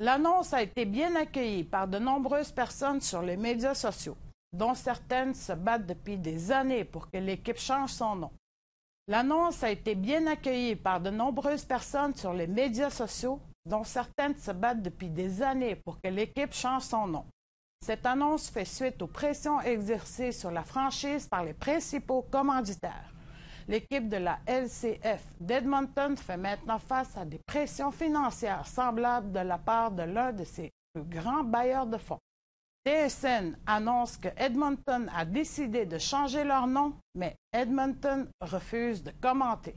L'annonce a été bien accueillie par de nombreuses personnes sur les médias sociaux, dont certaines se battent depuis des années pour que l'équipe change son nom. L'annonce a été bien accueillie par de nombreuses personnes sur les médias sociaux, dont certaines se battent depuis des années pour que l'équipe change son nom. Cette annonce fait suite aux pressions exercées sur la franchise par les principaux commanditaires. L'équipe de la LCF d'Edmonton fait maintenant face à des pressions financières semblables de la part de l'un de ses plus grands bailleurs de fonds. TSN annonce que Edmonton a décidé de changer leur nom, mais Edmonton refuse de commenter.